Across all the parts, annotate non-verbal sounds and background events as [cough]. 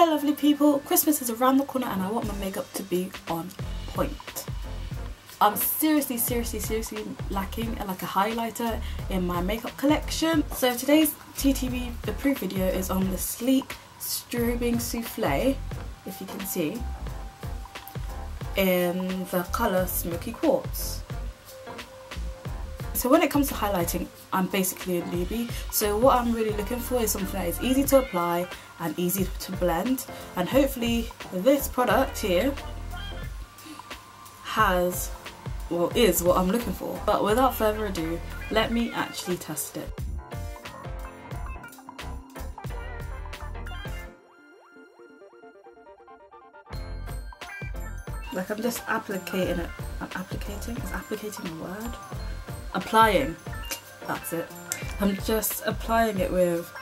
Hello lovely people, Christmas is around the corner and I want my makeup to be on point. I'm seriously, seriously, seriously lacking uh, like a highlighter in my makeup collection. So today's TTB approved video is on the Sleek Strobing Souffle, if you can see, in the colour Smoky Quartz. So when it comes to highlighting, I'm basically a newbie. So what I'm really looking for is something that is easy to apply and easy to blend. And hopefully this product here has, well is what I'm looking for. But without further ado, let me actually test it. Like I'm just applicating it. I'm applicating? Is applicating a word? Applying. That's it. I'm just applying it with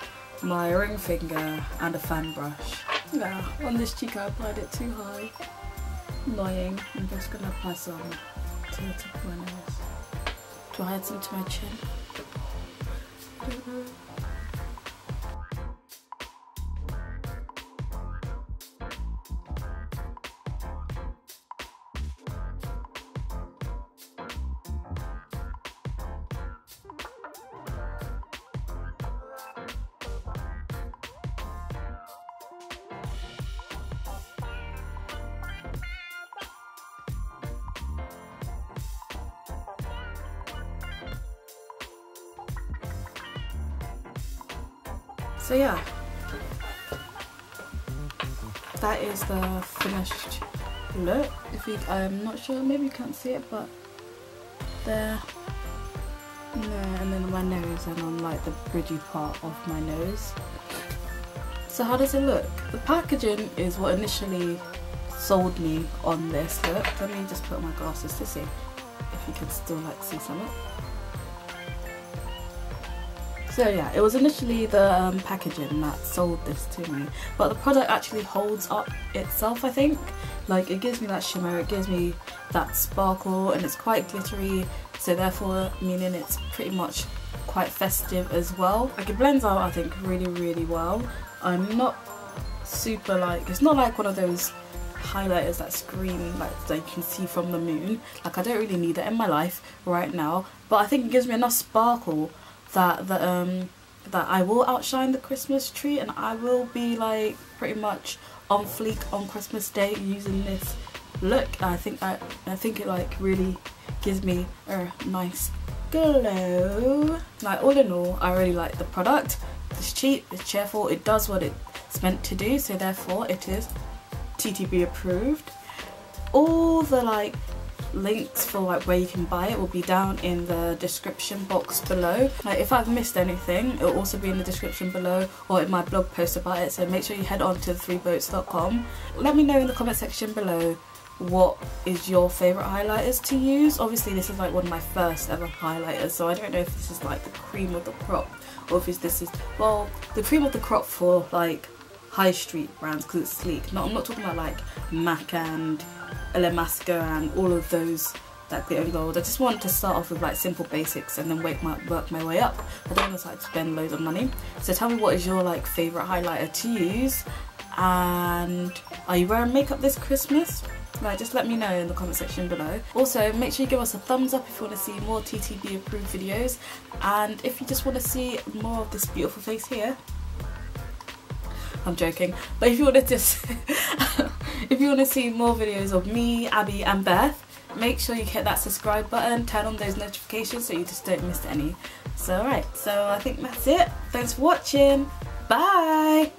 my ring finger and a fan brush. Yeah on this cheek I applied it too high. Annoying. I'm just gonna apply some to the tip of my nose do I add some to my chin So yeah, that is the finished look. If you, I'm not sure, maybe you can't see it, but there, there, and then my nose and on like the bridgy part of my nose. So how does it look? The packaging is what initially sold me on this look. Let me just put my glasses to see if you can still like see something. So yeah, it was initially the um, packaging that sold this to me, but the product actually holds up itself I think. Like it gives me that shimmer, it gives me that sparkle and it's quite glittery, so therefore meaning it's pretty much quite festive as well. Like it blends out I think really really well. I'm not super like, it's not like one of those highlighters that scream like that you can see from the moon. Like I don't really need that in my life right now, but I think it gives me enough sparkle that that um that I will outshine the Christmas tree and I will be like pretty much on fleek on Christmas Day using this look. I think I I think it like really gives me a nice glow. Like all in all, I really like the product. It's cheap, it's cheerful, it does what it's meant to do, so therefore it is TTB approved. All the like links for like where you can buy it will be down in the description box below. Like if I've missed anything it will also be in the description below or in my blog post about it so make sure you head on to threeboats.com let me know in the comment section below what is your favorite highlighters to use. Obviously this is like one of my first ever highlighters so I don't know if this is like the cream of the crop or if this is well the cream of the crop for like high street brands because it's sleek. No I'm not talking about like MAC and Illamasqua and all of those that glitter gold. I just want to start off with like simple basics and then work my, work my way up. I don't want to like spend loads of money. So tell me what is your like favourite highlighter to use and are you wearing makeup this Christmas? Like just let me know in the comment section below. Also make sure you give us a thumbs up if you want to see more TTB approved videos and if you just want to see more of this beautiful face here I'm joking but if you want to just [laughs] If you want to see more videos of me, Abby and Beth, make sure you hit that subscribe button, turn on those notifications so you just don't miss any. So alright, so I think that's it. Thanks for watching. Bye!